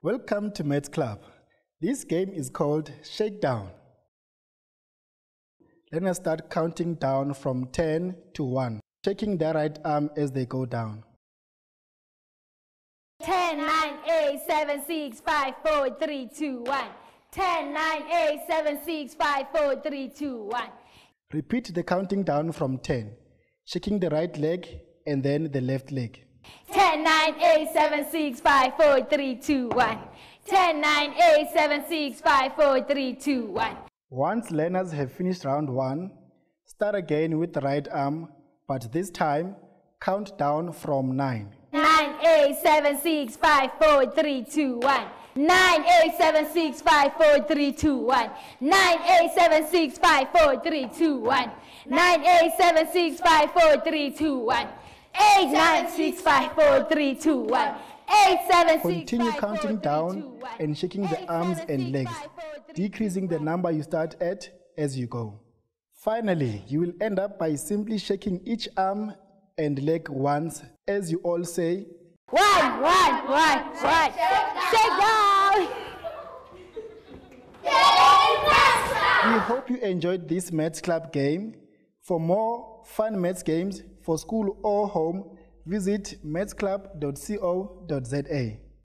Welcome to Maths Club. This game is called Shakedown. Let us start counting down from 10 to 1, shaking their right arm as they go down. 10, 9, 8, 7, 6, 5, 4, 3, 2, 1. 10, 9, 8, 7, 6, 5, 4, 3, 2, 1. Repeat the counting down from 10, shaking the right leg and then the left leg. 10, 9, 8, 7, 6, 5, 4, 3, 2, 1. 10, 9, 8, 7, 6, 5, 4, 3, 2, 1. Once learners have finished round 1, start again with the right arm, but this time count down from 9. 9, 8, 7, 6, 5, 4, 3, 2, 1. 9, 8, 7, 6, 5, 4, 3, 2, 1. 9, 8, 7, 6, 5, 4, 3, 2, 1. 9, 8, 7, 6, 5, 4, 3, 2, 1. 8, 9, 6, 5, 4, 3, 2, 1. 8, 7, 6, Continue 5, counting 4, 3, down 2, and shaking the 8, arms 7, and 6, legs, 5, 4, 3, decreasing the number you start at as you go. Finally, you will end up by simply shaking each arm and leg once as you all say, One, one, one, one. Shake down. We hope you enjoyed this Maths Club game. For more fun maths games for school or home, visit mathsclub.co.za.